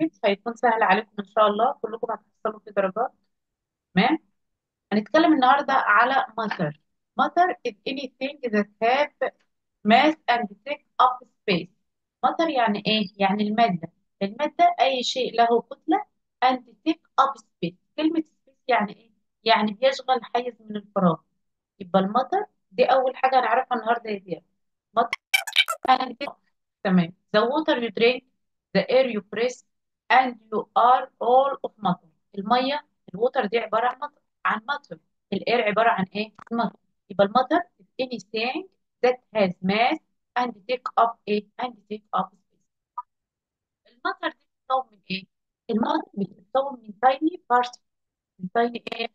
جريد هيكون سهل عليكم إن شاء الله. كلكم هتحصلوا في درجات. تمام؟ هنتكلم النهارده على matter matter is anything that have mass and take up space. matter يعني إيه؟ يعني المادة. المادة أي شيء له كتلة and take up space. كلمة space يعني إيه؟ يعني بيشغل حيز من الفراغ. يبقى المطر دي أول حاجة هنعرفها النهارده يا دياب مطر and take تمام the water you drink the air you breathe and you are all of matter المية ال water دي عبارة عن matter عن matter ال air عبارة عن إيه matter يبقى ال matter is anything that has mass and take up إيه and take up space ال matter دي بتتكون من إيه ال matter بتتكون من tiny particles من tiny إيه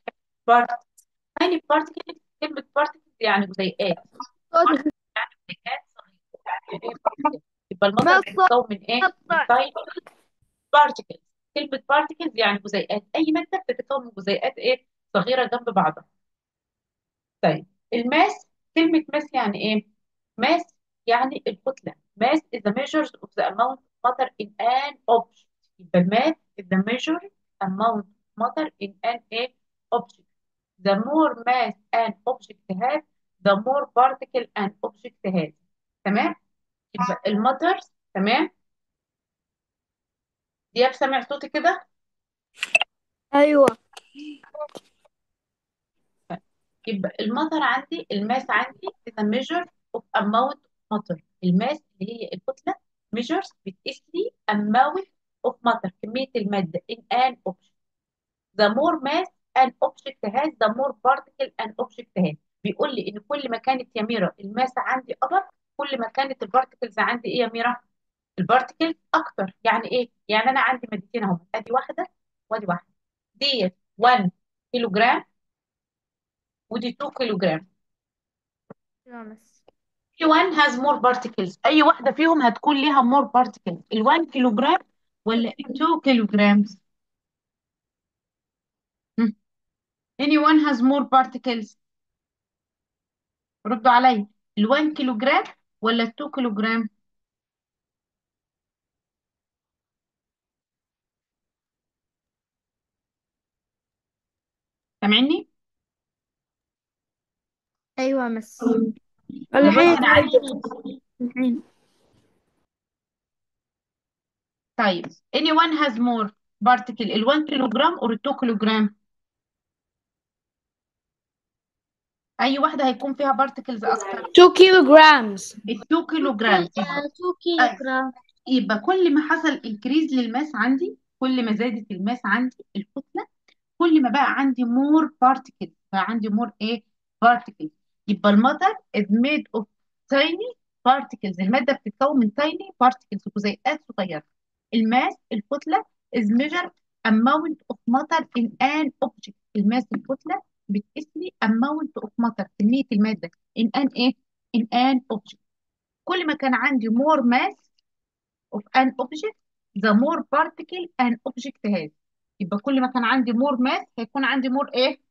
particles tiny particles كلمة particles يعني جزيئات يعني جزيئات يعني إيه particles يبقى بتتكون من إيه من tiny particles كلمة particles يعني جزيئات أي مادة بتتكون من جزيئات إيه؟ صغيرة جنب بعضها. طيب ال mass كلمة mass يعني إيه؟ mass يعني الكتلة. mass is the measure of the amount of matter in an object. يبقى ال mass is the measure amount of matter in an a object. the more mass an object has the more particle an object has. تمام؟ ال matter تمام؟ دياب سامع صوتي كده؟ أيوه. يبقى ال matter عندي ال mass عندي is a measure of amount of matter. ال mass اللي هي الكتلة measures بتقيس لي amount of matter كمية المادة. In an object. The more mass an object has the more particle an object has. بيقول لي إن كل ما كانت يا ميرا ال mass عندي اكبر كل ما كانت ال particles عندي إيه يا ميرا؟ ال particles أكتر. يعني إيه؟ يعني أنا عندي مادتين أهو. أدي واحدة وأدي واحدة. ديت 1 كيلو جرام ودي 2 كيلو جرام مس في 1 has more particles. أي واحدة فيهم هتكون ليها more particles. ال 1 كيلو جرام ولا ال 2 kilograms هم. anyone has more particles. ردوا عليا ال 1 كيلو جرام ولا ال 2 كيلو جرام سامعني؟ أيوه مس. الحين أنا عندي الحين طيب anyone has more particle ال 1 كيلو جرام or ال 2 كيلو جرام أي واحدة هيكون فيها particles أكتر. 2 kilograms ال 2 كيلو جرام 2 أي. كيلوغرام يبقى كل ما حصل increase لل mass عندي كل ما زادت ال mass عندي الكتلة كل ما بقى عندي more particles بقى عندي more إيه؟ particles. يبقى المطر is made of tiny particles. المادة بتتكون من tiny particles جزيئات صغيرة. الماس الكتلة is measured amount of matter in an object. الماس الكتلة بتقيس لي amount of matter كمية المادة in an إيه in an object كل ما كان عندي more mass of an object the more particle an object has يبقى كل ما كان عندي more mass هيكون عندي more إيه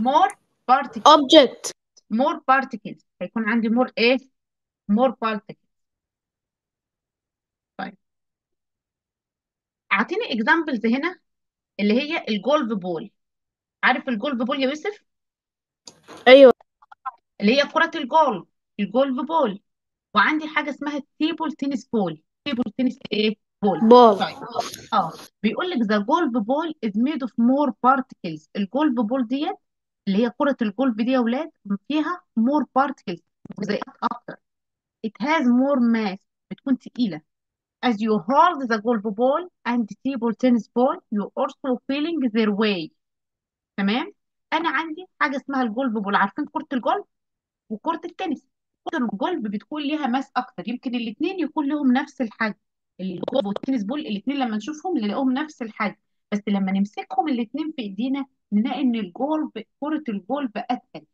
more particles object more particles هيكون عندي more إيه more particles طيب اعطيني examples هنا اللي هي ال golf ball. عارف ال golf ball يا يوسف؟ أيوه. اللي هي كرة الجولف ال golf ball. وعندي حاجة اسمها ال table tennis ball table tennis إيه؟ ball ball طيب. آه. بيقول لك the golf ball is made of more particles. ال golf ball ديت اللي هي كرة الجولف دي يا ولاد فيها more particles جزيئات أكتر. It has more mass. بتكون تقيلة. As you hold the golf ball and table tennis ball you also feeling their weight. تمام؟ أنا عندي حاجة اسمها ال golf ball. عارفين كرة الجولف وكرة التنس؟ كرة الجولف بتكون ليها mass أكتر. يمكن الاثنين يكون لهم نفس الحجم الجولف وال tennis ball الاثنين لما نشوفهم نلاقيهم نفس الحجم بس لما نمسكهم الاثنين في إيدينا نلاقي إن الجولف كرة الجولف أتقل.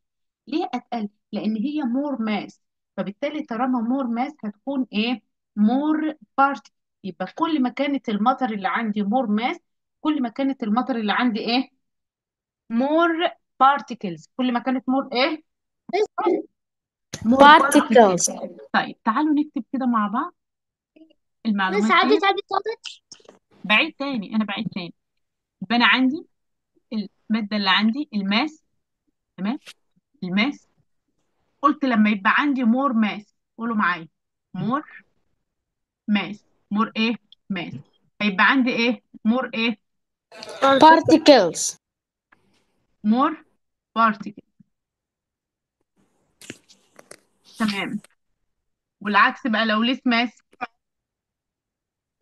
ليه أتقل؟ لأن هي more mass فبالتالي طالما more mass هتكون إيه؟ more part يبقى كل ما كانت ال matter اللي عندي more mass كل ما كانت ال matter اللي عندي إيه؟ more particles كل ما كانت more إيه؟ more Particles. طيب تعالوا نكتب كده مع بعض المعلومات بس عادي دي. تعدي بعيد تاني أنا بعيد تاني. يبقى أنا عندي المادة اللي عندي ال mass. تمام؟ ال mass. قلت لما يبقى عندي more mass قولوا معايا. more mass more إيه mass هيبقى عندي إيه more إيه Particles. more particle تمام والعكس بقى لو less mass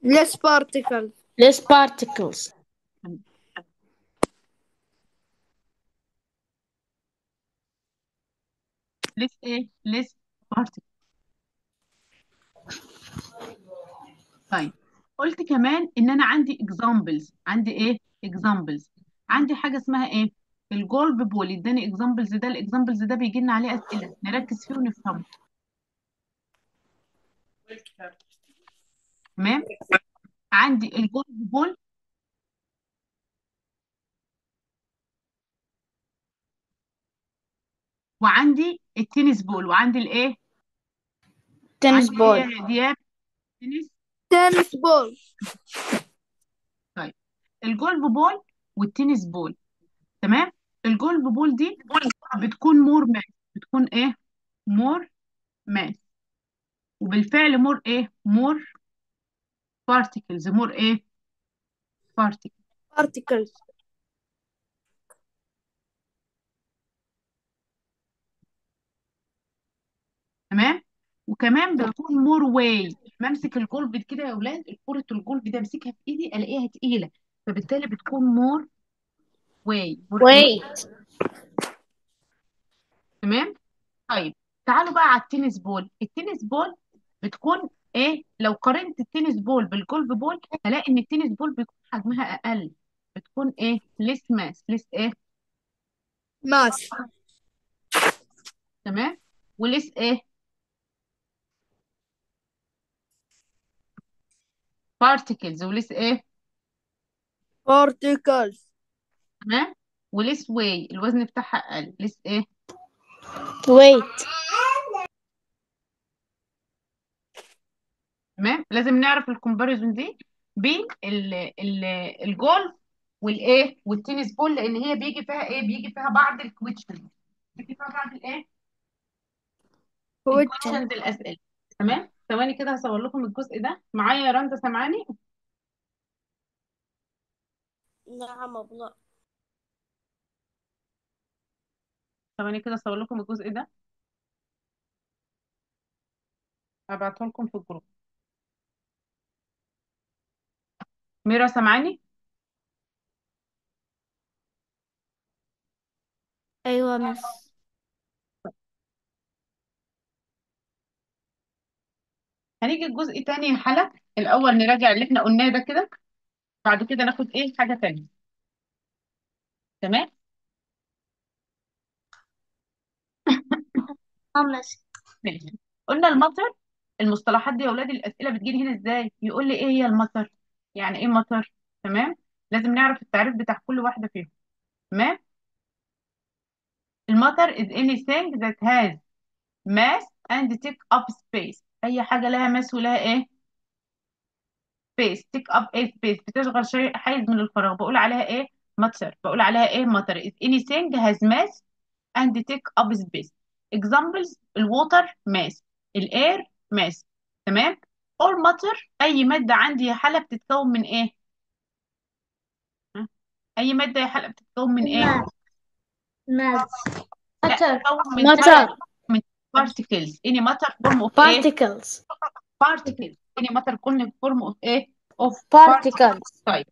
Less particles. Less particles. less إيه less particle طيب قلت كمان إن أنا عندي examples. عندي إيه؟ examples. عندي حاجة اسمها إيه؟ ال golf ball اداني examples ده ال examples ده بيجي لنا عليه أسئلة. نركز فيه ونفهمه. تمام؟ عندي ال golf ball وعندي ال tennis ball. وعندي الإيه؟ ball. إيه يا دياب؟ tennis Tennis ball. طيب. ال golf ball وال tennis ball. تمام؟ ال golf ball دي بتكون more mass بتكون إيه؟ more mass وبالفعل more إيه؟ more particles more إيه؟ particle Particles. تمام؟ وكمان بتكون more weight بمسك الجولف كده يا أولاد الكرة الجولف ده أمسكها في إيدي ألاقيها تقيلة. فبالتالي بتكون more weight weight. تمام؟ طيب تعالوا بقى على ال tennis ball. ال tennis ball بتكون إيه؟ لو قارنت ال tennis ball بال golf ball هلاقي إن ال tennis ball بيكون حجمها أقل. بتكون إيه؟ less mass less إيه؟ Mass. تمام؟ و less إيه؟ particles و less إيه؟ Particles. تمام؟ و less weight الوزن بتاعها أقل. less إيه؟ Weight. تمام؟ لازم نعرف ال comparison دي بين ال ال الجولف والإيه؟ وال tennis ball لأن هي بيجي فيها إيه؟ بيجي فيها بعض ال questions بيجي فيها بعض الإيه؟ Question. ال questions الأسئلة. تمام؟ ثواني كده هصور لكم الجزء ده. معايا يا رندا سامعاني؟ نعم أبلة. ثواني كده هصور لكم الجزء ده. هبعته لكم في الجروب. ميرا سامعاني؟ أيوة مس هنيجي الجزء تاني يا حلا الأول نراجع اللي إحنا قلناه ده كده. بعد كده ناخد إيه؟ حاجة تانية. تمام؟ خمس ماشي. قلنا المطر. المصطلحات دي يا أولاد الأسئلة بتجيلي هنا إزاي؟ يقول لي إيه هي المطر؟ يعني إيه مطر؟ تمام؟ لازم نعرف التعريف بتاع كل واحدة فيهم. تمام؟ المطر is anything that has mass and take up space. أي حاجة لها ماس ولها إيه؟ Space take up a space بتشغل شيء حيز من الفراغ. بقول عليها إيه؟ مطر بقول عليها إيه؟ مطر is anything has mass and take up space. Examples. ال water mass ال air mass تمام؟ All matter أي مادة عندي يا حلا بتتكون من إيه؟ أي مادة يا حلا بتتكون من إيه؟ Mass. Mass. لا particles any matter form of إيه particles particles any matter form of إيه of particles طيب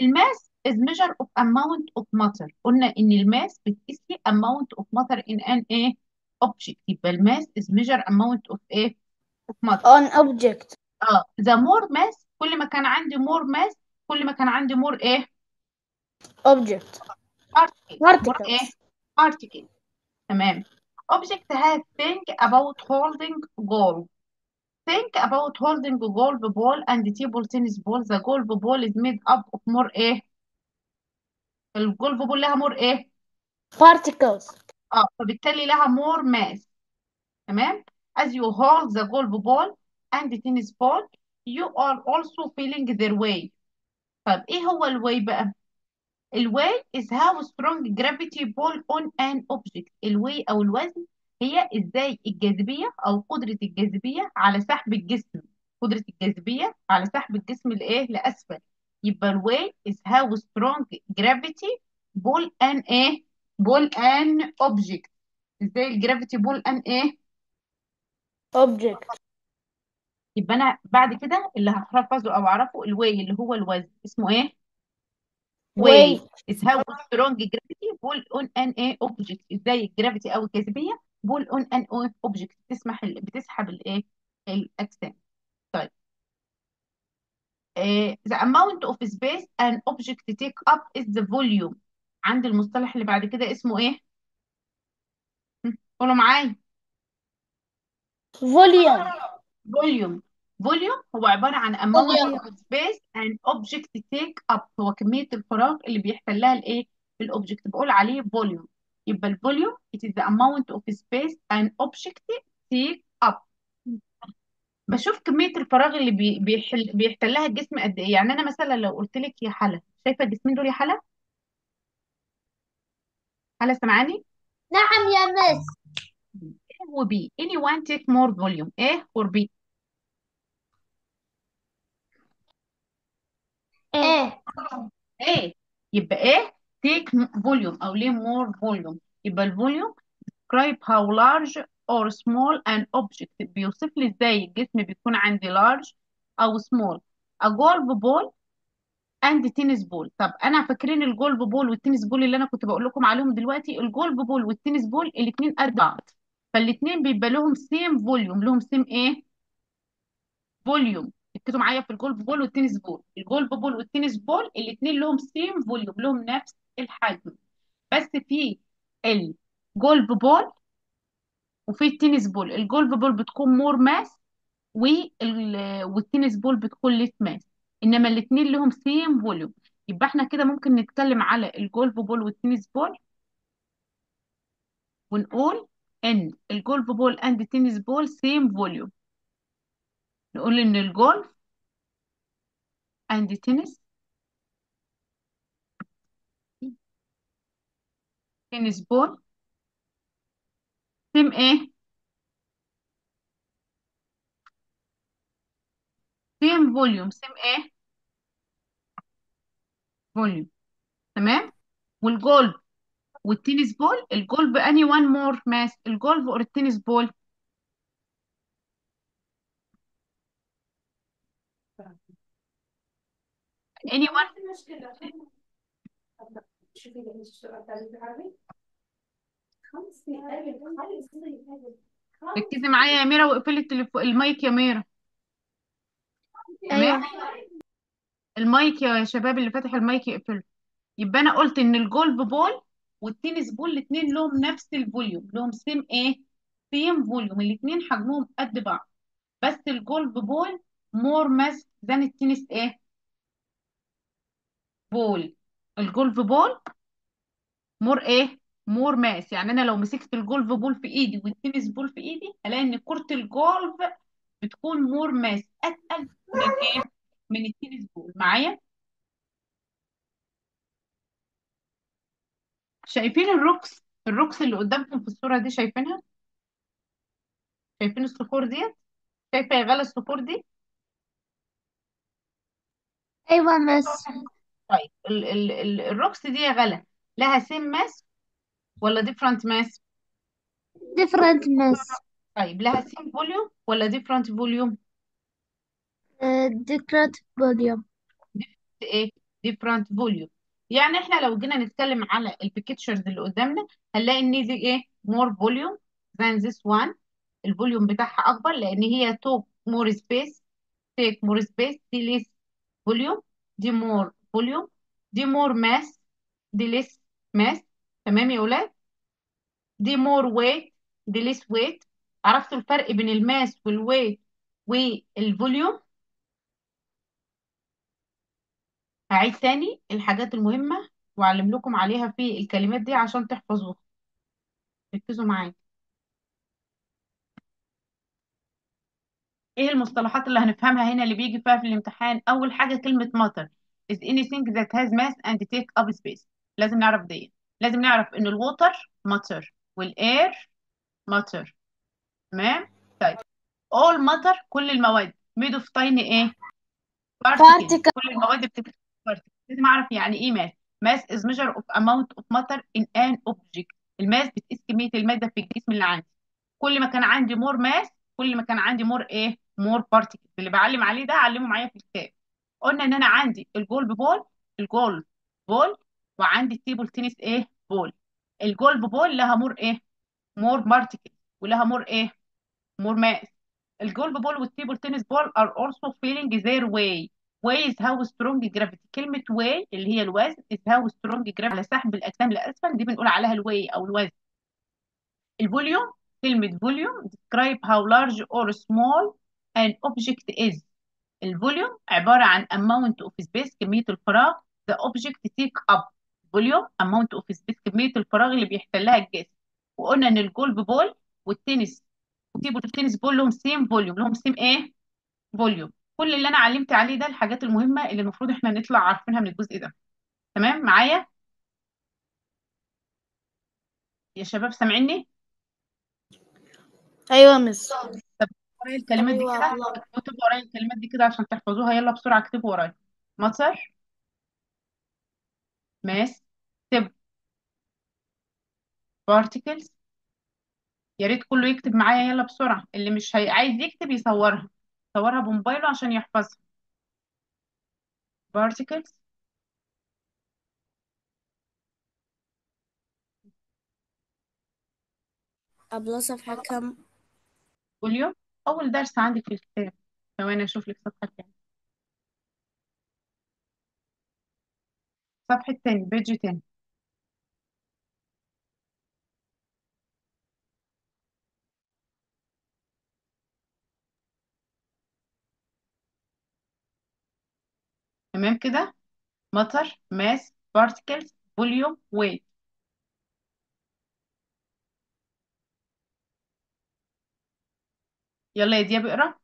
الماس is measure of amount of matter قلنا ان الماس بتقيس لي amount of matter in an إيه object يبقى الماس is measure amount of إيه of matter on object آه the more mass كل ما كان عندي more mass كل ما كان عندي more إيه object particles more إيه particles particles تمام object has think about holding goal think about holding a golf ball and table tennis ball the golf ball is made up of more ايه الجولف بول لها more ايه particles اه فبالتالي لها more mass تمام as you hold the golf ball and the tennis ball you are also feeling their weight طب ايه هو الواي بقى الواي is how strong gravity pull on an object. الواي أو الوزن هي إزاي الجاذبية أو قدرة الجاذبية على سحب الجسم. قدرة الجاذبية على سحب الجسم لإيه؟ لأسفل. يبقى الواي is how strong gravity pull an إيه pull an object. إزاي ال gravity pull an إيه object. يبقى أنا بعد كده اللي هحفظه أو أعرفه الواي اللي هو الوزن. اسمه weight weight is how strong gravity pull on an object إزاي ال gravity أو الجاذبيه pull on an object بتسمح بتسحب الايه الاجسام طيب آه, the amount of space an object take up is the volume عند المصطلح اللي بعد كده اسمه إيه قولوا معايا volume volume volume هو عبارة عن amount of space an object take up. هو كمية الفراغ اللي بيحتلها الايه ال object بقول عليه volume يبقى ال volume it is the amount of space an object take up. بشوف كمية الفراغ اللي بي بيحل بيحتلها الجسم قد إيه. يعني أنا مثلا لو قلت لك يا حلا شايفة الجسمين دول يا حلا؟ حلا سامعاني؟ نعم يا مس. A و B. Anyone take more volume A or B. إيه. إيه. يبقى إيه؟ Take volume أو ليه more volume. يبقى ال volume describe how large or small an object. بيوصف لي إزاي؟ الجسم بيكون عندي large أو small. A golf ball and tennis ball. طب أنا فاكرين ال golf ball وال tennis ball اللي أنا كنت بقول لكم عليهم دلوقتي؟ ال golf ball وال tennis ball الاثنين قد بعض فالاثنين بيبقى لهم same volume لهم same إيه؟ volume ركزوا معايا في الجولف بول والتنس بول. الجولف بول والتنس بول الاثنين لهم same volume لهم نفس الحجم. بس في ال golf ball وفي ال tennis ball. ال golf ball بتكون more mass وال وال tennis ball بتكون less mass إنما الاثنين لهم same volume يبقى إحنا كده ممكن نتكلم على ال golf ball وال tennis ball. ونقول إن ال golf ball and ال tennis ball same volume نقول إن الجولف and tennis. tennis ball. same إيه؟ same volume. same إيه؟ volume. تمام؟ والجولف والتنس بول. الجولف اني وان مور ماس الجولف اور التنس بول؟ اني one ركزي معايا يا ميرا واقفلي التليفو... المايك يا ميرا. تمام؟ المايك يا شباب اللي فاتح المايك يقفله. يبقى أنا قلت إن ال golf ball وال tennis ball الاثنين لهم نفس ال volume. لهم same إيه same volume. الاثنين حجمهم قد بعض. بس ال golf ball more mass than ال tennis إيه ball ال golf ball more إيه؟ more mass. يعني أنا لو مسكت ال golf ball في إيدي وال tennis ball في إيدي الاقي إن كرة الجولف بتكون more mass أتقل من إيه؟ من ال tennis ball. معايا؟ شايفين ال rocks؟ ال rocks اللي قدامكم في الصورة دي شايفينها؟ شايفين الصخور ديت؟ شايفة يا غلا الصخور دي؟ أيوه miss طيب ال ال ال ال rocks دي يا غلا لها same mass ولا different mass different miss طيب لها سيم فوليوم ولا different volume different volume. إيه؟ ديفرنت فوليوم يعني إحنا لو جينا نتكلم على ال pictures اللي قدامنا هنلاقي إن دي إيه؟ more volume than this one. ال volume بتاعها أكبر لأن هي took more space take more space دي less volume دي more volume دي more mass دي less mass تمام يا ولاد؟ دي more weight دي less weight عرفتوا الفرق بين ال mass وال weight وال volume هعيد تاني الحاجات المهمة وأعلم لكم عليها في الكلمات دي عشان تحفظوها. ركزوا معايا. إيه المصطلحات اللي هنفهمها هنا اللي بيجي فيها في الامتحان؟ أول حاجة كلمة matter is anything that has mass and take up space. لازم نعرف دي. لازم نعرف إن ال water matter وال air matter تمام؟ طيب. all matter كل المواد. made of tiny إيه particles. Particle. كل المواد particles. لازم أعرف يعني إيه mass. mass is measure of amount of matter in an object. ال mass بتقيس كمية المادة في الجسم اللي عندي. كل ما كان عندي more mass كل ما كان عندي more إيه more particle اللي بعلم عليه ده علمه معايا في الكتاب. قلنا إن أنا عندي ال golf ball ال golf ball وعندي ال table tennis إيه؟ ball. ال golf ball لها more إيه؟ more particle ولها more إيه؟ more mass. ال golf ball وال table tennis ball are also feeling their way. Weight is how strong gravity. كلمة weight اللي هي الوزن is how strong gravity. على سحب الأجسام لأسفل دي بنقول عليها الواي أو الوزن. ال volume كلمة volume describe how large or small an object is. ال volume عبارة عن amount of space كمية الفراغ the object take up. volume amount of space كمية الفراغ اللي بيحتلها الجسم. وقلنا إن الجولف بول والتنس وتيبل التنس بول لهم same volume لهم same إيه؟ volume كل اللي أنا علمت عليه ده الحاجات المهمة اللي المفروض إحنا نطلع عارفينها من الجزء ده. تمام؟ معايا؟ يا شباب سامعيني؟ أيوة miss. ورايا الكلمات دي أيوة كده؟ اكتبوا ورايا الكلمات دي كده عشان تحفظوها. يلا بسرعة اكتبوا ورايا. matter mass؟ تب particles يا ريت كله يكتب معايا. يلا بسرعة. اللي مش هي... عايز يكتب يصورها. يصورها بموبايله عشان يحفظها. particles أبلة صفحة كم؟ volume أول درس عندي في الكتاب. ثواني أشوف لك صفحة تاني صفحة تاني page تاني تمام كده؟ matter mass particles volume weight يلا يا دياب اقرا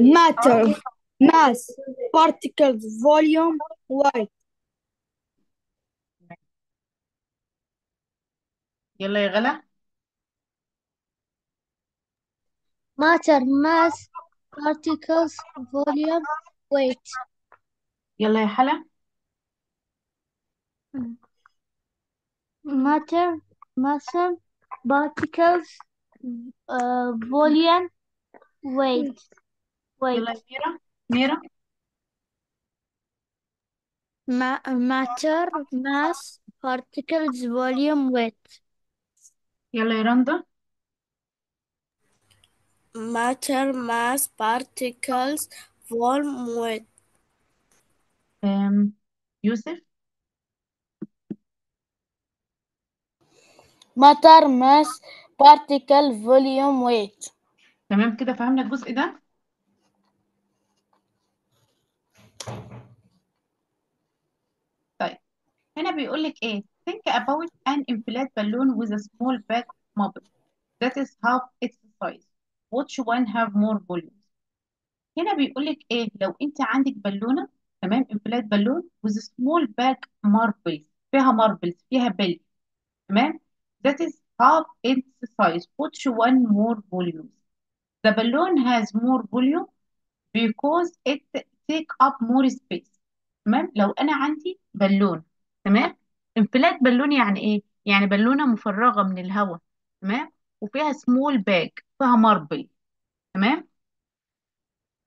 matter, mass, particles, volume, weight. يلا يا غلا matter mass particles volume weight يلا يا حلا matter, mass, particles, uh, volume, weight. Weight. Mira, mira. Ma matter, mass, particles, volume, weight. ¿Ya? Matter, mass, particles, volume, weight. Um, Yusuf? Matter, mass, particle, volume, weight. تمام كده فهمنا الجزء ده طيب هنا بيقول لك إيه think about an inflated balloon with a small bag of bubbles that is half its size which one have more volume هنا بيقول لك إيه لو انت عندك بالونه تمام inflated balloon with a small bag marbles فيها marbles فيها بل تمام that is half its size which one more volume. The balloon has more volume because it take up more space. تمام؟ لو أنا عندي بالون تمام؟ انفلات بالون يعني إيه؟ يعني بالونة مفرغة من الهواء تمام؟ وفيها سمول باج فيها ماربل تمام؟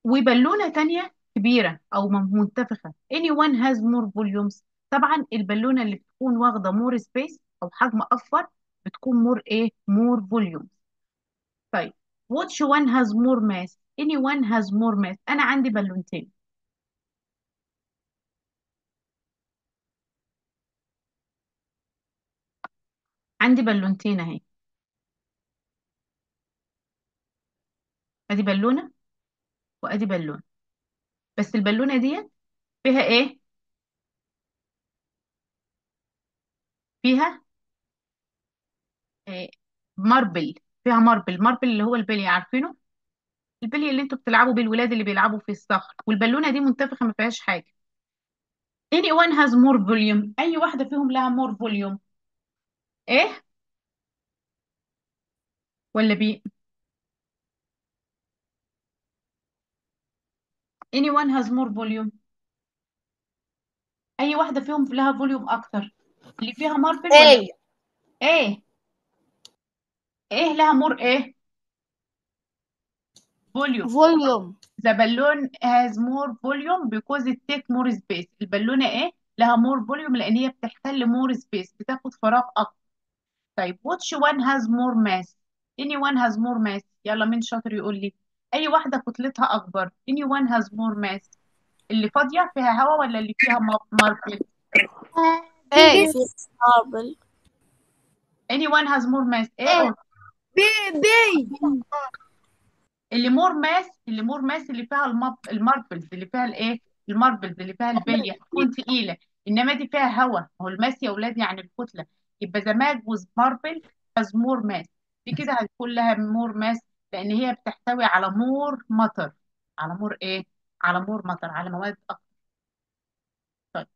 وبالونة تانية كبيرة أو م- منتفخة. Anyone has more volumes. طبعا البالونة اللي بتكون واخدة more space أو حجم اكبر بتكون more إيه؟ more volumes طيب which one has more mass. anyone has more mass. أنا عندي بالونتين عندي بالونتين أهي. أدي بالونه وأدي بالونه بس البالونه ديت فيها إيه؟ فيها آه، marble فيها marble marble اللي هو البلي عارفينه؟ البلي اللي أنتوا بتلعبوا بيه الولاد اللي بيلعبوا في الصخر والبالونة دي منتفخة ما فيهاش حاجة. any one has more volume أي واحدة فيهم لها more volume. A؟ ولا B؟ any one has more volume. أي واحدة فيهم لها volume أكتر. اللي فيها marble ولا؟ A. A. A لها more إيه؟ volume. volume. The balloon has more volume because it take more space. البالونة إيه؟ لها more volume لأن هي بتحتل more space بتاخد فراغ أكتر. طيب which one has more mass any one has more mass. يلا مين شاطر يقول لي؟ أي واحدة كتلتها أكبر. anyone has more mass. اللي فاضية فيها هواء ولا اللي فيها ماربل إيه في ماربل anyone has more mass. إيه. بي بي. اللي مور ماس اللي مور ماس اللي فيها. الماربلز اللي فيها الايه؟ الماربلز اللي فيها البلية. تكون تقيلة. إنما دي فيها هواء ما هو الماس يا أولاد يعني الكتلة. يبقى ذا ماج وذ ماربل has more mass دي كده هتكون لها more mass لأن هي بتحتوي على more matter على more إيه؟ على more matter على مواد أكتر. طيب.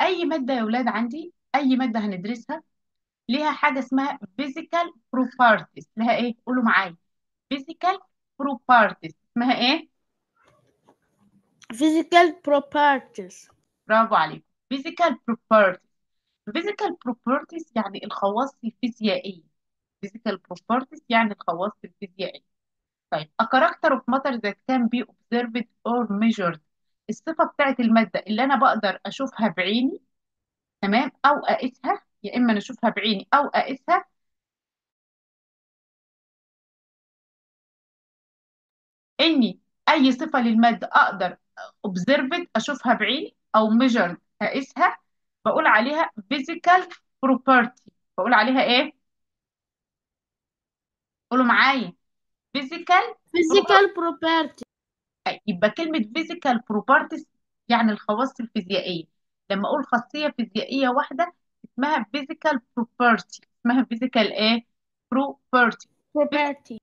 أي مادة يا أولاد عندي؟ أي مادة هندرسها؟ ليها حاجة اسمها physical properties لها إيه قولوا معايا physical properties اسمها إيه physical properties برافو عليك physical properties physical properties يعني الخواص الفيزيائية physical properties يعني الخواص الفيزيائية طيب a character of matter that can be observed or measured الصفة بتاعت المادة اللي أنا بقدر أشوفها بعيني تمام أو أقيسها يا إما أنا أشوفها بعيني أو أقيسها إني أي صفة للمادة أقدر observed أشوفها بعيني أو measured أقيسها بقول عليها physical property. بقول عليها إيه؟ قولوا معايا. physical physical property. يبقى كلمة physical properties يعني الخواص الفيزيائية. لما أقول خاصية فيزيائية واحدة اسمها physical property اسمها physical إيه؟ property property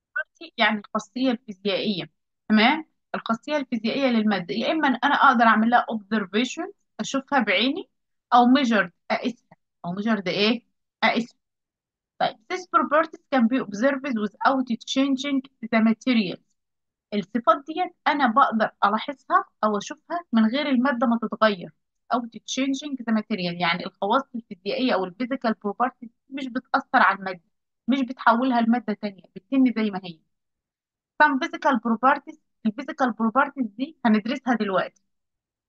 يعني الخاصية الفيزيائية تمام؟ الخاصية الفيزيائية للمادة يا إما أنا أقدر أعمل لها observation أشوفها بعيني أو measured أقيسها أو measured إيه؟ أقيسها طيب these properties can be observed without changing the materials الصفات ديت أنا بقدر ألاحظها أو أشوفها من غير المادة ما تتغير أو ت changing the material يعني الخواص الفيزيائية أو ال physical properties مش بتأثر على المادة مش بتحولها لمادة تانية بتتم زي ما هي. some physical properties ال physical properties دي هندرسها دلوقتي.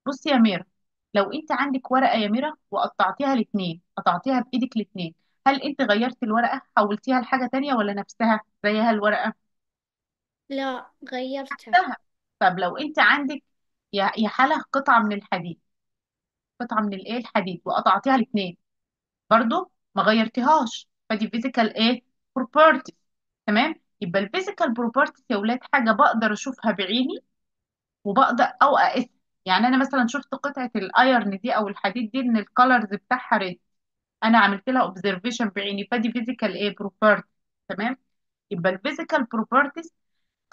بصي يا ميرا لو أنت عندك ورقة يا ميرا وقطعتيها لاتنين قطعتيها بإيدك الاتنين هل أنت غيرتي الورقة؟ حولتيها لحاجة تانية ولا نفسها زيها الورقة؟ لا غيرتها. نفسها. طب لو أنت عندك يا يا حالة قطعة من الحديد قطعة من الإيه؟ الحديد وقطعتيها الاثنين برضو ما غيرتيهاش. فدي physical إيه؟ properties تمام؟ يبقى ال physical properties يا ولاد حاجة بقدر أشوفها بعيني وبقدر أو أقيسها. يعني أنا مثلا شفت قطعة ال iron دي أو الحديد دي إن ال colors بتاعها red أنا عملت لها observation بعيني فدي physical إيه؟ properties تمام؟ يبقى ال physical properties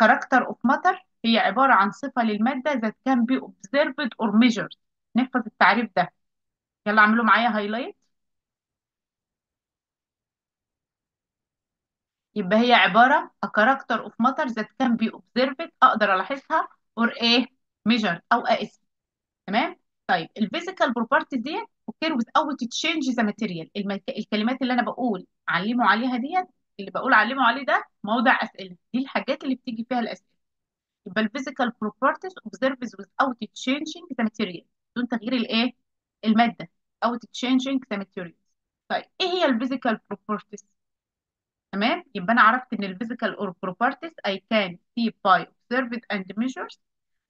character of matter هي عبارة عن صفة للمادة that can be observed or measured. نحفظ التعريف ده. يلا اعملوا معايا highlight يبقى هي عبارة a character of matter that can be observed. أقدر ألاحظها. Or إيه measured أو أقيسها تمام؟ طيب ال physical properties ديت occur without change the material. الكلمات اللي أنا بقول علموا عليها ديت اللي بقول علموا عليه ده موضع أسئلة. دي الحاجات اللي بتيجي فيها الأسئلة. يبقى ال physical properties observes without changing the material. بدون تغيير الايه؟ المادة. Without changing the material طيب إيه هي ال physical properties تمام؟ يبقى أنا عرفت إن ال physical properties I can see by observed and measures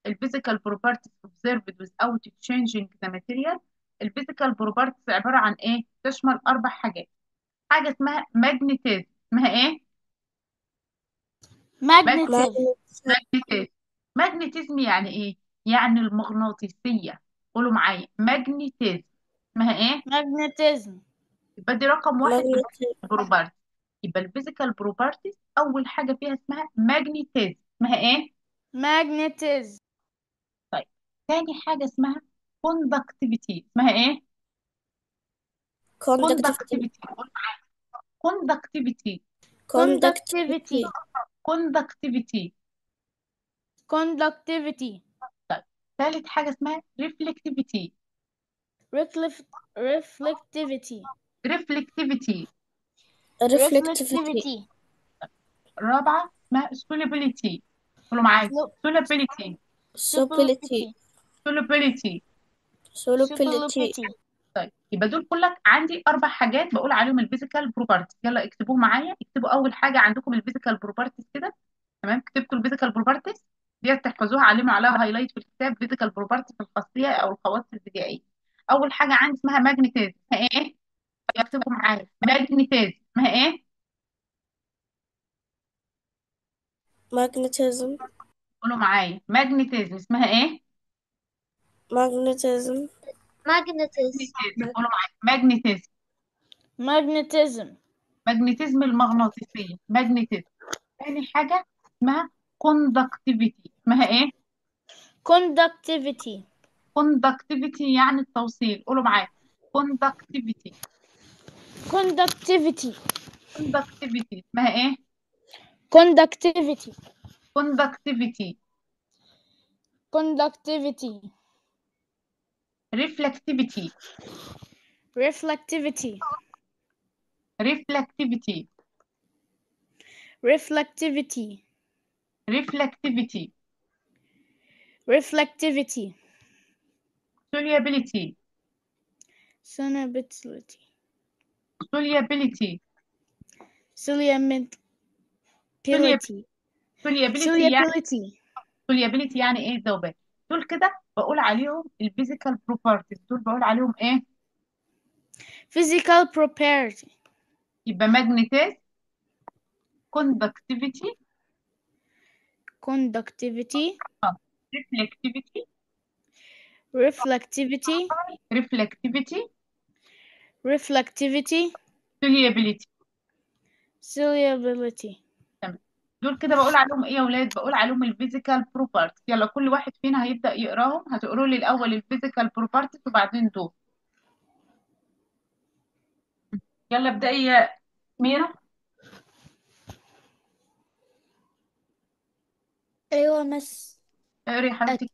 ال physical properties observed without changing the material. ال physical properties عبارة عن إيه؟ تشمل أربع حاجات. حاجة اسمها magnetism اسمها إيه؟ Magnetism. magnetism magnetism يعني إيه؟ يعني المغناطيسية. قولوا معايا. magnetism. اسمها إيه؟ magnetism يبقى دي رقم واحد magnetism property يبقى ال physical properties أول حاجة فيها اسمها magnetism اسمها إيه؟ magnetism طيب. تاني حاجة اسمها conductivity اسمها إيه؟ Conductivity. conductivity conductivity conductivity. conductivity conductivity. طيب ثالث حاجة اسمها reflectivity reflect reflectivity. reflectivity reflectivity. الرابعه اسمها solubility. قولوا معايا. Solu- solubility. Solubility. solubility. Solubility. طيب يبقى دول كلك عندي أربع حاجات بقول عليهم ال physical properties يلا اكتبوه معايا. اكتبوا أول حاجة عندكم ال physical properties كده. تمام؟ كتبتوا ال physical properties ديت تحفظوها علموا عليها highlight في الكتاب physical properties الخاصيه أو الخواص الفيزيائيه أول حاجة عندي اسمها magnetism اسمها إيه؟ اكتبوا معايا. magnetism اسمها إيه؟ Magnetism. قولوا معايا. magnetism اسمها إيه؟ Magnetism. magnetism قولوا معايا. magnetism magnetism. magnetism المغناطيسية. magnetism تاني حاجة اسمها conductivity اسمها إيه؟ conductivity. conductivity يعني التوصيل. قولوا معايا. conductivity conductivity. conductivity اسمها إيه؟ conductivity. conductivity conductivity. reflectivity reflectivity. reflectivity reflectivity. reflectivity reflectivity solubility solubility solubility solubility solubility يعني solubility يعني إيه ذوبان دول كده بقول عليهم ال physical properties دول بقول عليهم إيه physical property يبقى magnetism conductivity conductivity reflectivity reflectivity. reflectivity reflectivity. solubility. solubility. تمام. دول كده بقول عليهم إيه يا ولاد بقول عليهم ال physical properties يلا كل واحد فينا هيبدأ يقراهم. هتقروا لي الأول ال physical properties وبعدين دول. يلا ابدأي يا ميرا. أيوة مس اقري يا حبيبتي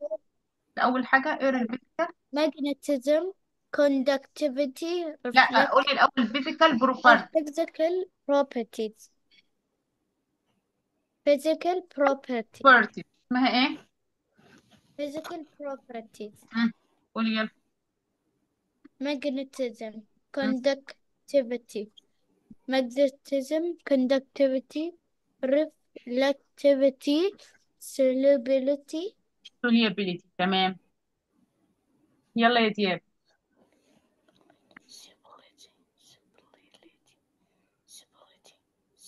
اول حاجة اقري ال physical magnetism conductivity لا reflect قولي الأول of properties physical properties physical property اسمها إيه physical properties مم. قولي يلا magnetism مم. conductivity magnetism conductivity reflectivity solubility solubility تمام يلا يا دياب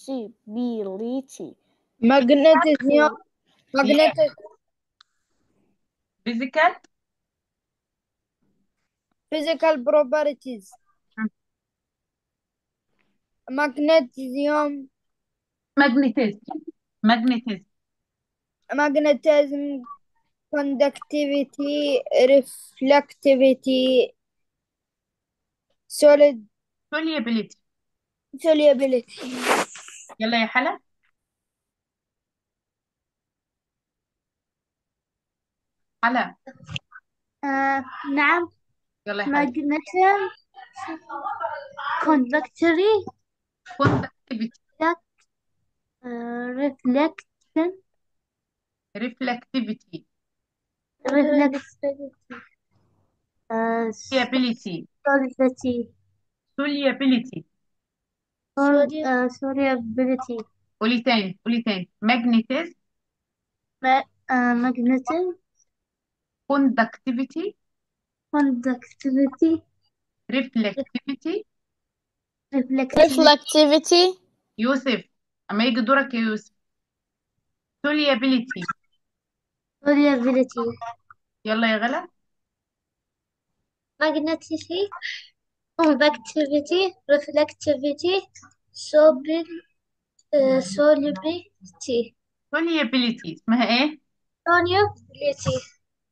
Stability. Magnesium. Magnetic. فيزيكال Physical properties. Magnesium. ماجنيتيزم ماجنيتيزم Magnetism. Conductivity. Reflectivity. Solid. solubility Solubility. يلا يا حلا حلا آه نعم يلا يا حلا magnetism conductory conductivity reflection reflectivity reflectivity solubility solidity solubility solubility قولي تاني قولي تاني magnetism magnetism conductivity conductivity reflectivity reflectivity Reflectivity. يوسف اما يجي دورك يا يوسف solubility solubility يلا يا غلا magneticity conductivity reflectivity solubility uh, solubility solubility اسمها ايه solubility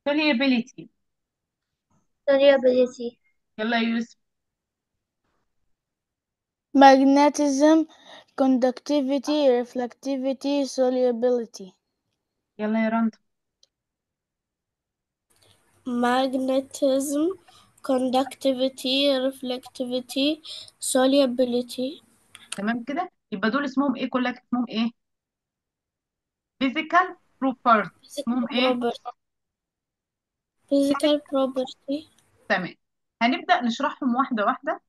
solubility solubility يلا يا يوسف magnetism conductivity reflectivity solubility يلا يا رندا magnetism conductivity reflectivity solubility. تمام كده؟ يبقى دول اسمهم إيه؟ كلها اسمهم إيه؟ Physical properties اسمهم إيه؟ property. Physical property. تمام. هنبدأ نشرحهم واحدة واحدة.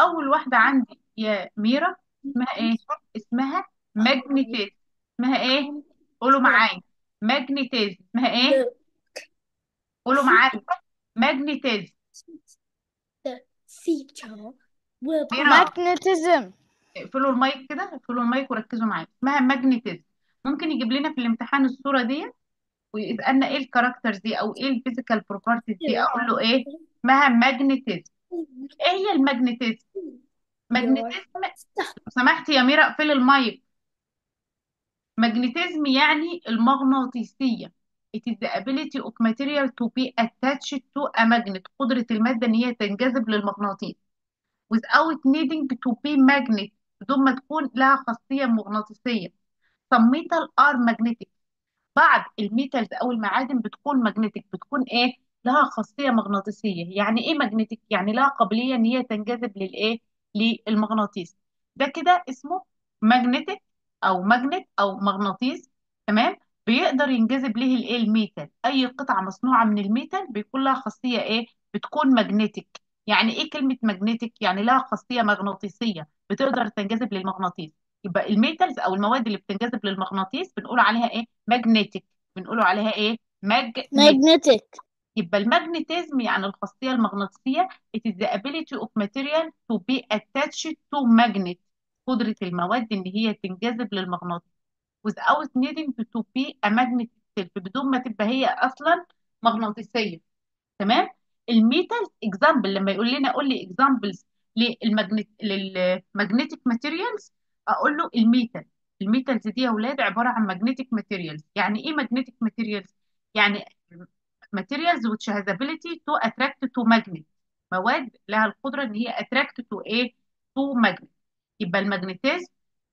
أول واحدة عندي يا ميرا اسمها إيه؟ اسمها magnetism اسمها إيه؟ قولوا معايا. magnetism اسمها إيه؟ قولوا معايا. magnetism the will magnetism. اقفلوا المايك كده اقفلوا المايك وركزوا معايا. اسمها magnetism ممكن يجيب لنا في الامتحان الصورة دي ويسألنا إيه ال characters دي أو إيه ال physical properties دي أقول له إيه؟ اسمها magnetism إيه هي ال magnetism؟ magnetism لو سمحت يا ميرا اقفلي ال mic. magnetism يعني المغناطيسية. It is the ability of material to be attached to a magnet. قدرة المادة إن هي تنجذب للمغناطيس. Without needing to be magnet بدون ما تكون لها خاصية مغناطيسية. Some metal are magnetic. بعض الميتالز أو المعادن بتكون magnetic بتكون إيه؟ لها خاصية مغناطيسية. يعني إيه magnetic يعني لها قابلية إن هي تنجذب للإيه للمغناطيس. ده كده اسمه magnetic أو magnet أو مغناطيس. تمام؟ بيقدر ينجذب ليه الايه ال metal. أي قطعة مصنوعة من ال metal بيكون لها خاصية إيه؟ بتكون magnetic يعني إيه كلمة magnetic يعني لها خاصية مغناطيسية. بتقدر تنجذب للمغناطيس. يبقى ال metals أو المواد اللي بتنجذب للمغناطيس بنقول عليها إيه؟ magnetic بنقول عليها إيه؟ magnet magnetic. يبقى ال magnetism يعني الخاصية المغناطيسية. It is the ability of material to be attached to magnet. قدرة المواد إن هي تنجذب للمغناطيس. without needing to be a magnet itself بدون ما تبقى هي أصلا مغناطيسية. تمام؟ ال metal example لما يقول لنا قول لي examples لل magnetic materials أقول له ال metal ال metals دي يا أولاد عبارة عن magnetic materials يعني إيه magnetic materials يعني materials which has ability to attract to magnet. مواد لها القدرة إن هي attract to إيه to magnet. يبقى ال magnetism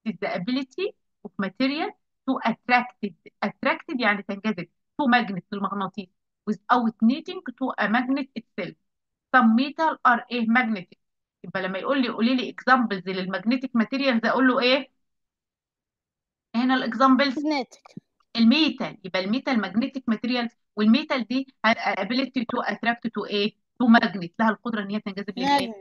is the ability of material to attract attracted يعني تنجذب to magnet المغناطيس without needing to a magnet itself. Some metal are إيه magnetic يبقى لما يقول لي قولي لي examples لل magnetic materials أقول له إيه? هنا ال examples magnetic. ال metal. يبقى ال metal magnetic material وال metal دي ability to attract to إيه to magnet. لها القدرة إن هي تنجذب للايه؟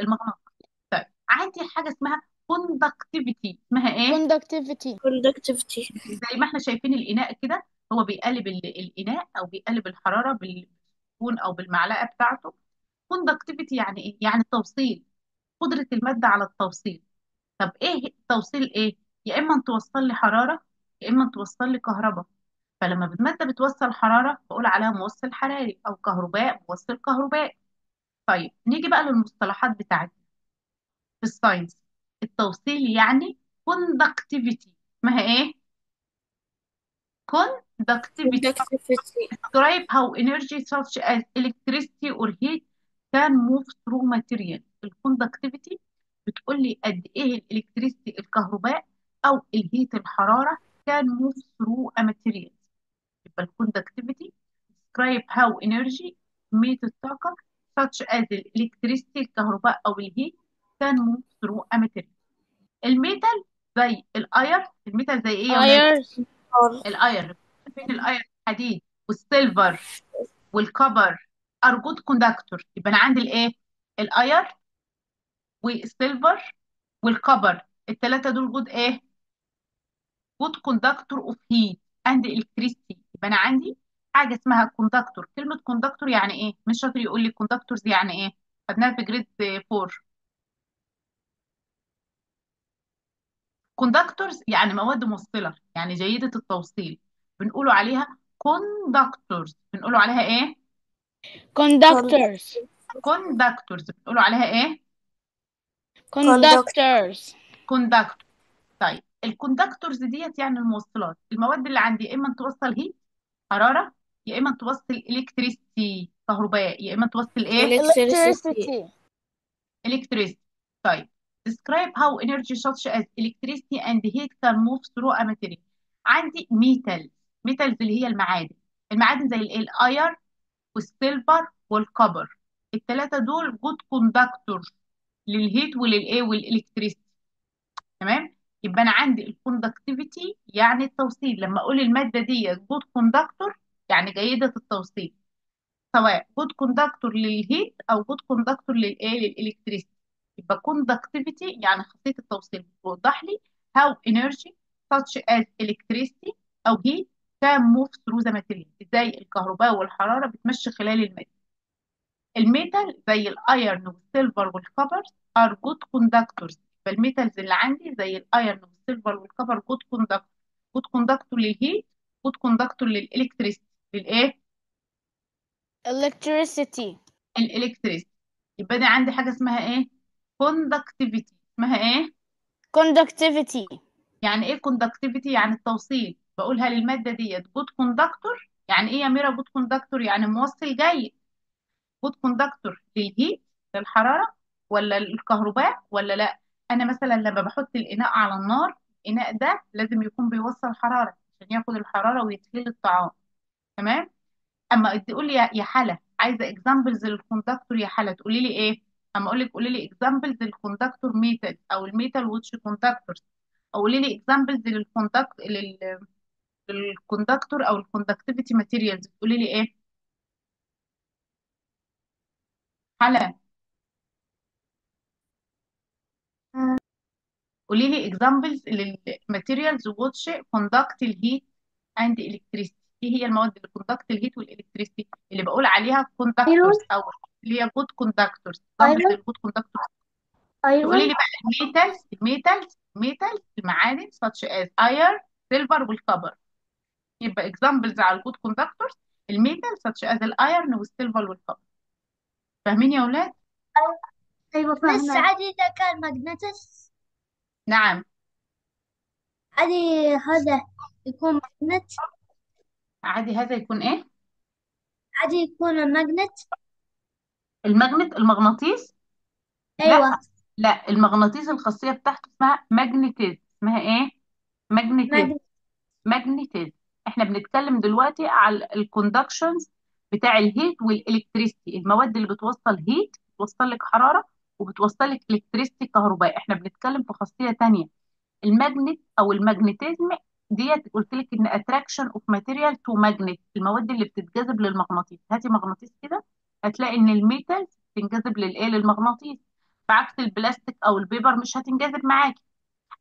المغناطيس. طيب عندي حاجة اسمها conductivity. اسمها إيه؟ Conductivity. Conductivity. زي ما إحنا شايفين الإناء كده هو بيقلب ال- الإناء أو بيقلب الحرارة بال spoon أو بالمعلقة بتاعته. Conductivity يعني إيه؟ يعني التوصيل. قدرة المادة على التوصيل. طب إيه التوصيل إيه؟ يا إما توصل لي حرارة يا إما توصل لي كهرباء. فلما المادة بتوصل حرارة بقول عليها موصل حراري أو كهرباء موصل كهرباء. طيب نيجي بقى للمصطلحات بتاعتنا. في ال science التوصيل يعني conductivity اسمها إيه conductivity conductivity describe how energy such as electricity or heat can move through material ال conductivity بتقول لي قد إيه ال electricity الكهرباء أو ال heat الحراره can move through a material يبقى ال conductivity describe how energy كمية الطاقة such as electricity الكهرباء أو ال heat can move through a material ال metal زي ال iron ال metal زي إيه يا iron. الأير. فين الأير الحديد وال silver وال copper are good conductor يبقى أنا عندي الإيه؟ ال iron وال silver وال copper الثلاثه دول good إيه؟ good conductor of heat and electricity يبقى أنا عندي حاجة اسمها conductor كلمة conductor يعني إيه؟ مش شاطر يقول لي conductors يعني إيه؟ خدناها في grade 4 conductors يعني مواد موصله يعني جيدة التوصيل. بنقولوا عليها conductors. بنقولوا عليها إيه؟ conductors conductors. بنقولوا عليها إيه؟ conductors conductor طيب ال conductors ديت يعني الموصلات المواد اللي عندي يا إما توصل heat حرارة يا إما توصل electricity كهرباء يا إما توصل إيه؟ Electricity. electricity. طيب describe how energy such as electricity and heat can move through a material. عندي metals metals اللي هي المعادن. المعادن زي ال iron وال silver وال copper الثلاثه دول good conductor لل heat وللايه وال electricity تمام؟ يبقى أنا عندي ال conductivity يعني التوصيل. لما أقول المادة دي good conductor يعني جيدة التوصيل. سواء good conductor لل heat أو good conductor للايه لل electricity يبقى conductivity يعني خاصية التوصيل. بتوضح لي how energy such as electricity أو heat can move through the material. إزاي الكهرباء والحرارة بتمشي خلال المادة. الميتال زي الايرن والسيلفر والكبر ار جود كوندكتورز يبقى الميتالز اللي عندي زي الايرن والسيلفر والكبر جود كوندكتور جود كوندكتور للهيت جود كوندكتور للالكتريستي للإيه؟ Electricity. ال electricity يبقى دي عندي حاجة اسمها إيه؟ conductivity اسمها إيه؟ Conductivity. يعني إيه conductivity يعني التوصيل. بقولها للمادة ديت. good conductor يعني إيه يا ميرا good conductor يعني موصل جيد. good conductor لل heat للحرارة ولا الكهرباء ولا لا؟ أنا مثلا لما بحط الإناء على النار الإناء ده لازم يكون بيوصل حرارة عشان ياخد الحرارة ويتهيل الطعام. تمام؟ أما تقول لي يا يا حلا عايزة examples لل conductor يا حلا تقولي لي إيه؟ أما أقول لك قولي لي examples لل conductor metal أو ال metal which conductors أو قولي لي examples لل conduct لل لل conductor أو ال conductivity materials تقولي لي إيه؟ حلا قولي لي examples لل materials which conduct ال heat and electricity. إيه هي المواد اللي conduct ال heat وال electricity اللي بقول عليها conductors أو اللي هي good conductors examples iron لل good conductors تقولي لي بقى ال metals ال metals ال metals المعادن such as iron silver والكبر يبقى اكزامبلز على الجود كوندكتورز الميتال such as الايرن والسيلفر والكبر فاهمين يا أولاد؟ أيوه. بس عادي اذا كان magnets نعم. عادي هذا يكون magnet عادي هذا يكون إيه؟ عادي يكون magnet ال magnet المغناطيس؟ لا أيوه. لا المغناطيس الخاصية بتاعته اسمها magnetism اسمها إيه؟ magnetism magnet magnetism إحنا بنتكلم دلوقتي على ال conductions بتاع ال heat وال electricity المواد اللي بتوصل heat بتوصل لك حرارة وبتوصل لك electricity كهرباء إحنا بنتكلم في خاصية تانية. ال magnet أو ال magnetism ديت قلت لك إن attraction of material to magnet المواد اللي بتتجذب للمغناطيس. هاتي مغناطيس كده. هتلاقي إن ال metal بتنجذب للإيه؟ للمغناطيس. بعكس البلاستيك أو ال paper مش هتنجذب معاكي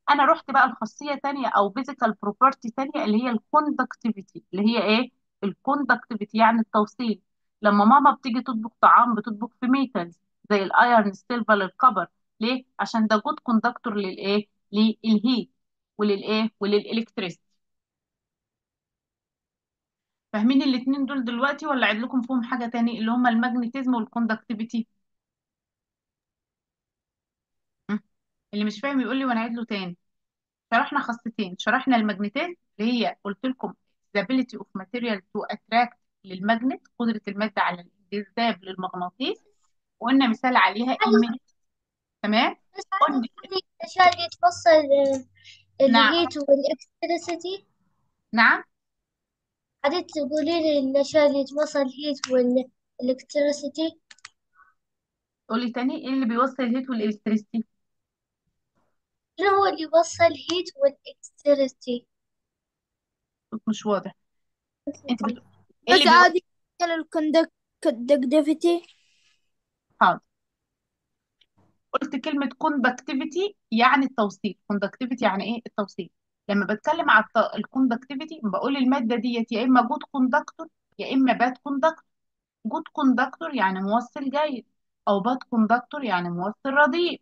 أنا رحت بقى لخاصية تانية أو physical property تانية اللي هي ال conductivity اللي هي إيه؟ ال conductivity يعني التوصيل. لما ماما بتيجي تطبخ طعام بتطبخ في metals زي ال iron ال silver ال copper ليه؟ عشان ده good conductor للإيه؟ لل heat وللإيه؟ ولل electricity فاهمين الاتنين دول دلوقتي ولا اعيد لكم فيهم حاجة تاني اللي هم ال magnetism وال conductivity? اللي مش فاهم يقول لي وأنا اعيد له تاني. شرحنا خاصتين. شرحنا ال magnetism اللي هي قلت لكم the ability of material to attract لل magnet قدرة المادة على الانجذاب للمغناطيس. وقلنا مثال عليها ال metal تمام؟ بس قلنا تقولي الاشياء اللي توصل آه، نعم. ال heat وال electricity نعم. عادي تقولي لي الاشياء اللي توصل ال heat وال electricity قولي تاني إيه اللي بيوصل ال heat وال electricity شنو هو اللي يوصل ال heat وال electricity مش واضح. أنت بت... إيه بس اللي بيوصل عادي ال conductivity حاضر. قلت كلمة conductivity يعني التوصيل. conductivity يعني إيه؟ التوصيل. لما بتكلم على ال conductivity بقول المادة ديت يا إما good conductor يا إما bad conductor good conductor يعني موصل جيد أو bad conductor يعني موصل رديء.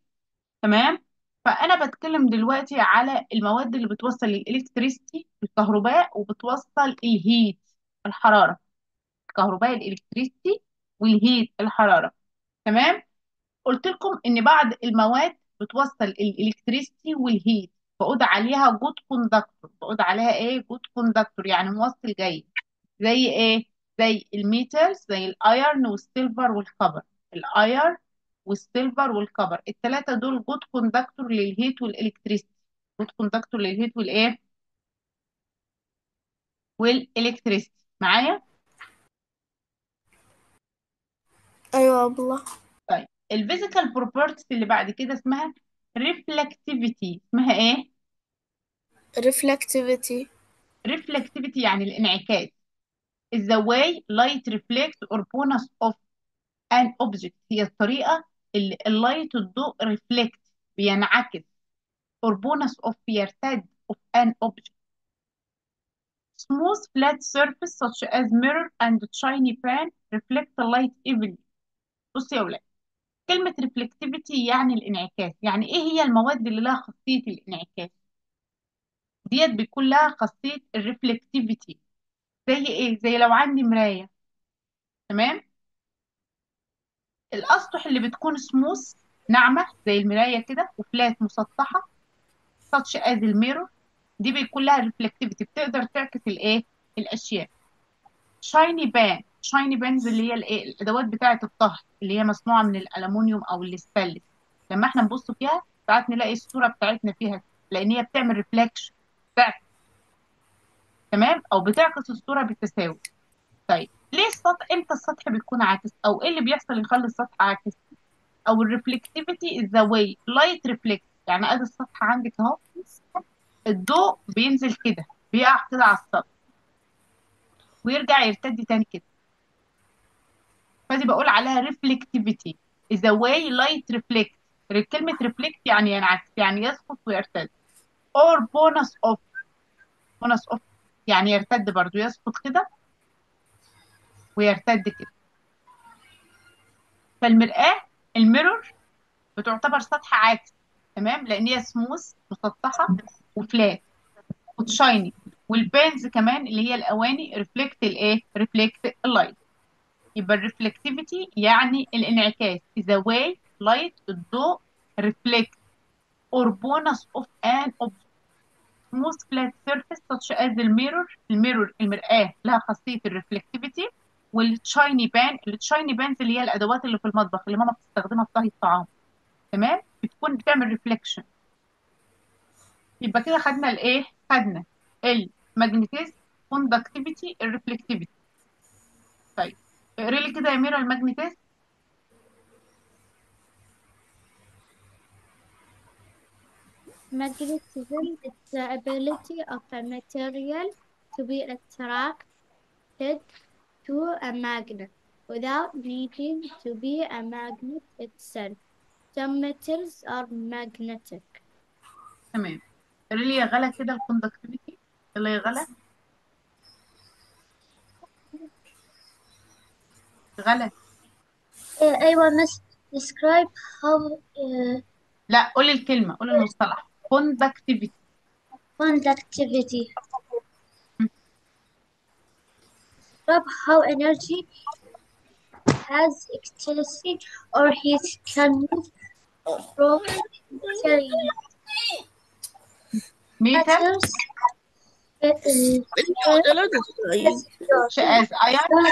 تمام؟ فأنا بتكلم دلوقتي على المواد اللي بتوصل ال electricity الكهرباء وبتوصل ال heat الحرارة. الكهرباء ال electricity وال heat الحرارة. تمام؟ قلت لكم إن بعض المواد بتوصل ال electricity وال heat بقول عليها good conductor بقول عليها إيه good conductor يعني موصل جيد. زي إيه؟ زي الميتالز زي الآيرن والسيلفر والكبر. الايرن والسيلفر والكبر. الثلاثه دول good conductor لل heat وال electricity good conductor لل heat والإيه؟ وال electricity معايا؟ أيوة بالله طيب. ال physical properties اللي بعد كده اسمها reflectivity اسمها إيه reflectivity reflectivity يعني الانعكاس is the way light reflects or bounces off an object هي الطريقة اللي ال light الضوء reflect بينعكس or bonus of بيرتد of an object smooth flat surface such as mirror and shiny pan reflect the light evenly بص يا ولاد كلمة reflectivity يعني الانعكاس. يعني إيه هي المواد اللي لها خاصية الانعكاس؟ ديت بيكون لها خاصية الريفلكتيفيتي زي إيه؟ زي لو عندي مراية. تمام؟ الأسطح اللي بتكون سموث ناعمة زي المراية كده و flat مسطحة. such as ال mirror دي بيكون لها reflectivity بتقدر تعكس الإيه؟ الأشياء. shiny pan shiny pans اللي هي الادوات بتاعة الطهي اللي هي مصنوعة من الالومنيوم أو الستانلس لما إحنا نبص فيها ساعات نلاقي الصورة بتاعتنا فيها لأن هي بتعمل reflection بتعكس تمام؟ أو بتعكس الصورة بالتساوي. طيب ليه السطح إمتى السطح بيكون عاكس؟ أو إيه اللي بيحصل يخلي السطح عاكس؟ أو ال reflectivity the way light reflect يعني أدي السطح عندك أهو. الضوء بينزل كده بيقع كده على السطح. ويرجع يرتد تاني كده. فدي بقول عليها is the way light reflects كلمة reflect يعني ينعكس يعني يسقط ويرتد. Or bounces off. Bounces off. يعني يرتد برضو يسقط كده ويرتد كده. فالمرآة ال mirror بتعتبر سطح عاكس تمام؟ لأن هي smooth مسطحة و flat و shiny وال pans كمان اللي هي الأواني reflect الإيه؟ reflect ال light يبقى ال reflectivity يعني الانعكاس. is the way light الضوء reflect or bounces off an object. Smooth flat surface such as ال mirror ال mirror المرآة لها خاصية ال reflectivity وال shiny pan ال shiny pans اللي هي الأدوات اللي في المطبخ اللي ماما بتستخدمها في طهي الطعام. تمام؟ بتكون بتعمل reflection يبقى كده خدنا الايه خدنا ال magnetism conductivity ال reflectivity اقري لي كده يا ميرا ال magnetism Magnetism is the ability of a material to be attracted to a magnet without needing to be a magnet itself. Some metals are magnetic. تمام قولي لي يا غلا كده الكوندكتيفيتي يلا يا غلا Uh, أيوة miss describe how uh, لا قولي الكلمة قولي المصطلح كوندكتيفيتي conductivity describe how energy has electricity or heat can move from material ميتال matters such as iron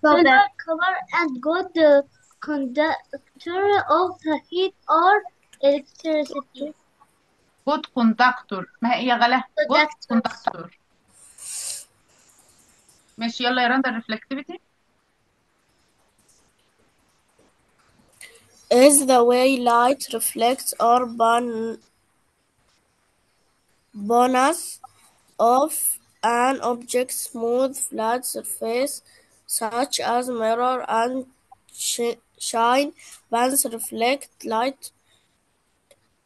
silver color and good uh, conductor of the heat or electricity. good conductor اسمها ايه يا غلا good Conductor. conductor ماشي يلا يا رندا الريفلكتيفيتي is the way light reflects or bon bonus of an object's smooth flat surface such as mirror and sh- shine bands reflect light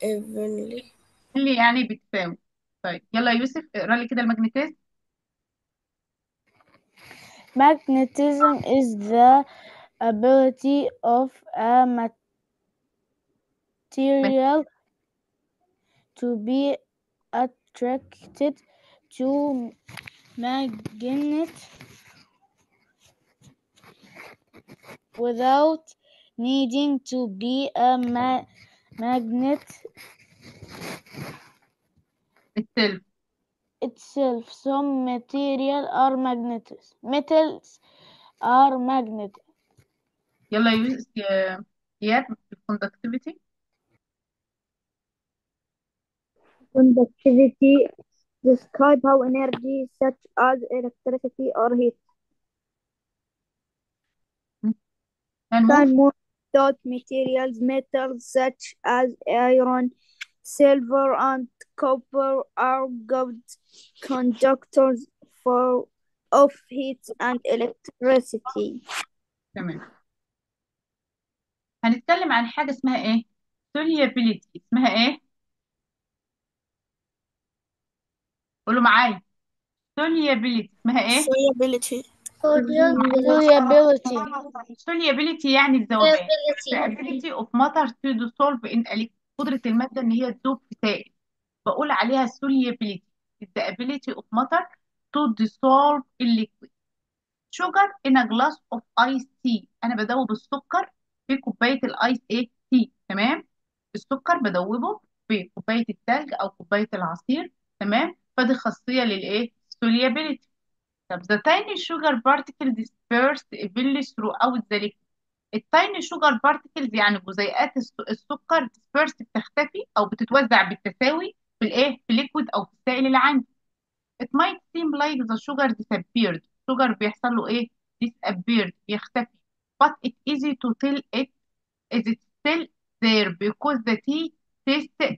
evenly اللي يعني بتساوي طيب يلا يا يوسف اقرا لي كده الماجنتيزم Magnetism is the ability of a material to be attracted to magnet without needing to be a ma- magnet itself itself. Some material are magnetic. Metals are magnetic. يلا يوز ياب conductivity Conductivity describe how energy such as electricity or heat and move can move without materials. Metals such as iron, silver, and copper are good conductors for of heat and electricity. تمام هنتكلم عن حاجة اسمها ايه solubility اسمها ايه قولوا معايا solubility اسمها إيه solubility Solubility. solubility يعني الذوبان the ability of matter to dissolve in a liquid قدرة المادة ان هي تذوب في سائل بقول عليها solubility the ability of matter to dissolve in liquid sugar in a glass of ice tea أنا بدوب السكر في كوبايه ال ice إيه tea تمام السكر بدوبه في كوبايه التلج أو كوبايه العصير تمام فدي خاصيه للايه solubility طب the tiny sugar particle dispersed evenly throughout the liquid ال tiny sugar particles يعني جزيئات الس- السكر dispersed بتختفي أو بتتوزع بالتساوي في الايه في ال liquid أو في السائل اللي عندي It might seem like the sugar disappeared. sugar بيحصل له إيه؟ disappeared بيختفي. But it's easy to tell it is it still there because the tea tastes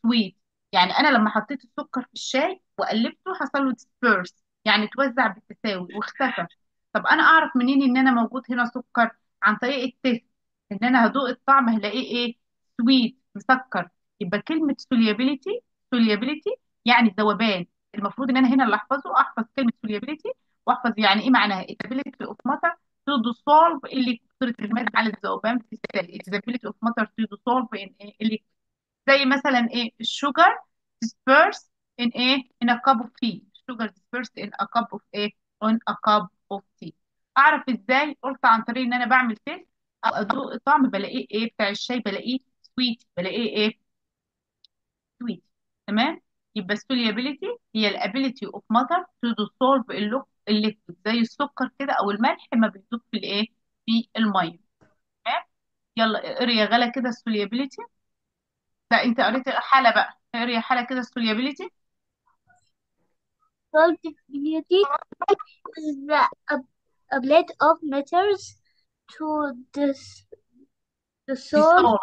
sweet. يعني أنا لما حطيت السكر في الشاي وقلبته حصل له disperse يعني اتوزع بالتساوي واختفى. طب أنا أعرف منين إن أنا موجود هنا سكر؟ عن طريق التيست. إن أنا هدوق الطعم هلاقيه إيه؟ sweet مسكر. يبقى كلمة solubility solubility يعني الذوبان. المفروض إن أنا هنا اللي أحفظه أحفظ كلمة solubility وأحفظ يعني إيه معناها ability of matter to dissolve اللي قدره الماده على الذوبان في السائل ability of matter to dissolve اللي زي مثلا إيه؟ ال sugar disperse in إيه؟ in a cup of tea. Sugar dispersed in a cup of إيه؟ on a cup of tea. أعرف إزاي؟ قلت عن طريق إن أنا بعمل taste أو ادوق الطعم بلاقيه إيه؟ بتاع الشاي بلاقيه sweet بلاقيه إيه؟ sweet. تمام؟ يبقى solubility هي ال ability of matter to dissolve الليكويد زي السكر كده أو الملح ما بيدوب في الإيه؟ في المية. تمام؟ يلا اقري يا غلا كده solubility. لا انت قريت حاله بقى اقري يا حاله كده solubility Solubility is the ab- ability of matters to dis- dissolve dissolve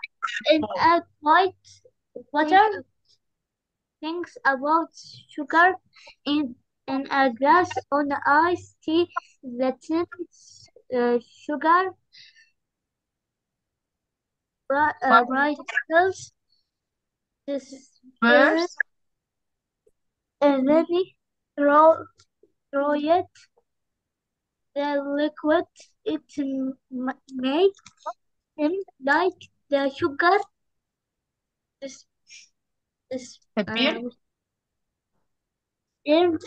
in a light water. Things about sugar in in a glass on ice tea that uh, sugar bri- uh, particles disperse verse easily through through it the liquid it m- may seem like the sugar is is تبير uh, is,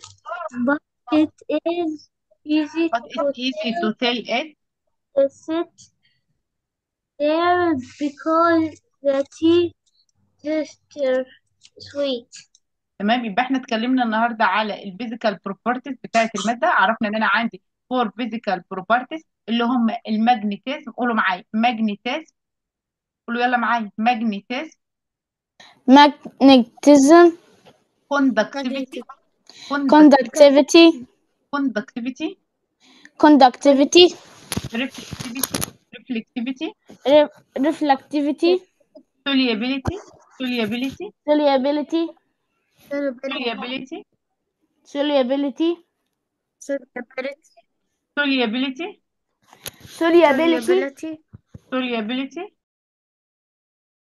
but it is easy but to it's easy to tell it to sit there because the tea tastes sweet. تمام؟ يبقى إحنا اتكلمنا النهارده على ال physical properties بتاعه المادة. عرفنا ان أنا عندي four physical properties اللي هم ال magnetism قولوا معايا. magnetism قولوا يلا معايا. magnetism Magnetism. conductivity Conductivity. conductivity Conductivity. reflectivity ريفلكتيفيتي Re- reflectivity. Solubility solubility Solubility. solubility Solubility. solubility Solubility. solubility